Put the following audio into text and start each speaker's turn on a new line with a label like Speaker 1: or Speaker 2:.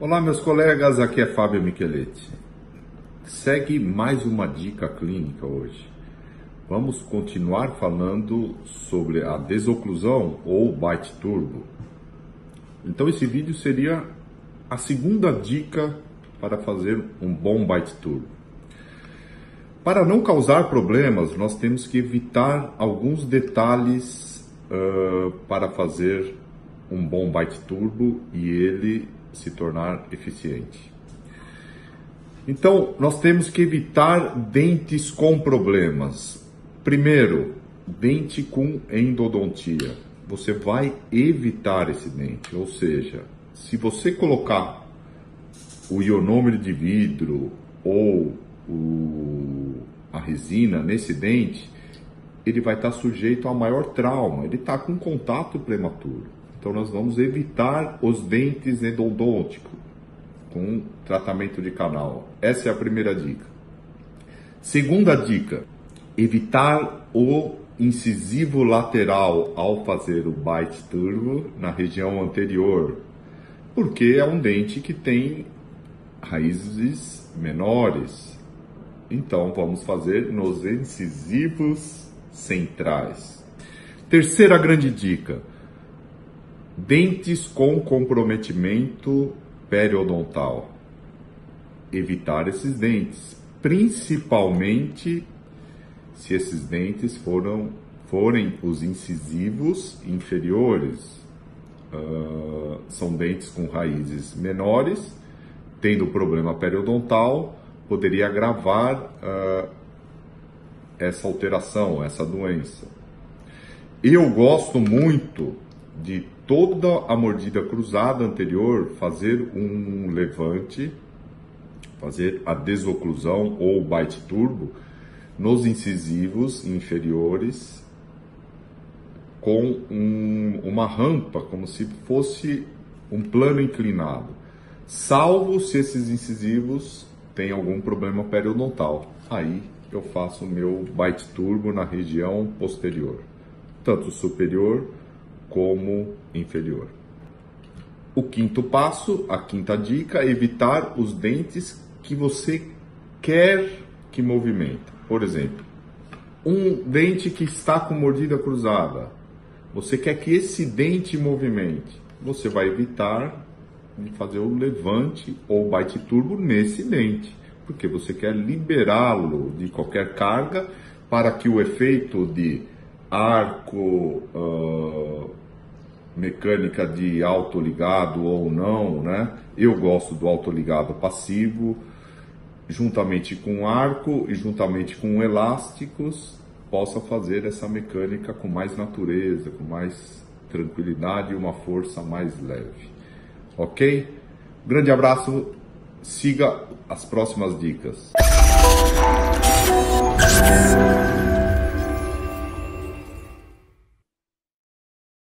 Speaker 1: Olá, meus colegas, aqui é Fábio Micheletti. Segue mais uma dica clínica hoje. Vamos continuar falando sobre a desoclusão ou bite turbo. Então, esse vídeo seria a segunda dica para fazer um bom bite turbo. Para não causar problemas, nós temos que evitar alguns detalhes uh, para fazer um bom byte turbo e ele se tornar eficiente. Então, nós temos que evitar dentes com problemas. Primeiro, dente com endodontia. Você vai evitar esse dente, ou seja, se você colocar o ionômero de vidro ou o, a resina nesse dente, ele vai estar sujeito a maior trauma, ele está com contato prematuro. Então nós vamos evitar os dentes endodônticos com tratamento de canal. Essa é a primeira dica. Segunda dica: evitar o incisivo lateral ao fazer o bite turbo na região anterior, porque é um dente que tem raízes menores. Então vamos fazer nos incisivos centrais. Terceira grande dica: Dentes com comprometimento periodontal. Evitar esses dentes, principalmente se esses dentes foram, forem os incisivos inferiores. Uh, são dentes com raízes menores, tendo problema periodontal, poderia agravar uh, essa alteração, essa doença. Eu gosto muito de toda a mordida cruzada anterior fazer um levante, fazer a desoclusão ou bite turbo nos incisivos inferiores com um, uma rampa, como se fosse um plano inclinado, salvo se esses incisivos têm algum problema periodontal. Aí eu faço o meu bite turbo na região posterior, tanto superior como inferior. O quinto passo, a quinta dica, é evitar os dentes que você quer que movimente. Por exemplo, um dente que está com mordida cruzada. Você quer que esse dente movimente. Você vai evitar de fazer o levante ou bite turbo nesse dente, porque você quer liberá-lo de qualquer carga para que o efeito de arco, uh, mecânica de autoligado ou não, né? Eu gosto do autoligado passivo, juntamente com arco e juntamente com elásticos, possa fazer essa mecânica com mais natureza, com mais tranquilidade e uma força mais leve. Ok? Grande abraço, siga as próximas dicas.